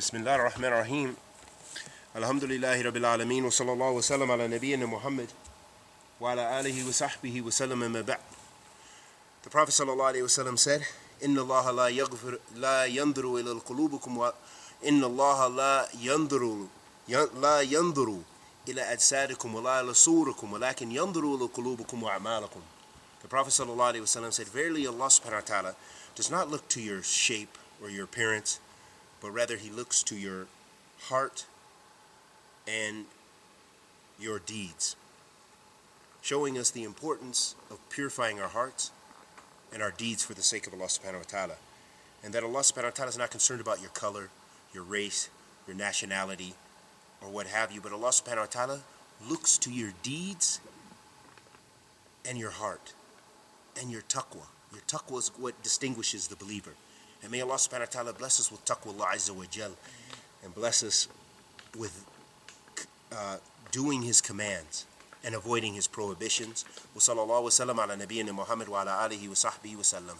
بسم الله الرحمن الرحيم. الحمد لله رب العالمين وصلى الله وسلم على نبينا محمد وعلى آله وصحبه وسلم ما بعد. The Prophet صلى الله عليه وسلم said إن الله لا يغفر لا ينظر إلى قلوبكم وإن الله لا ينظر لا ينظر إلى أجسادكم ولا إلى صوركم ولكن ينظر إلى قلوبكم وأعمالكم. The Prophet صلى الله عليه وسلم said Verily Allah subhanahu wa ta'ala does not look to your shape or your appearance but rather he looks to your heart and your deeds, showing us the importance of purifying our hearts and our deeds for the sake of Allah subhanahu wa ta'ala. And that Allah subhanahu wa ta'ala is not concerned about your color, your race, your nationality, or what have you, but Allah subhanahu wa ta'ala looks to your deeds and your heart and your taqwa. Your taqwa is what distinguishes the believer. And may Allah subhanahu wa ta'ala bless us with taqwa Allah Azza wa Jal and bless us with uh, doing His commands and avoiding His prohibitions. Wa sallallahu wa sallam ala nabiyyina Muhammad wa ala alihi wa sahbihi wa sallam.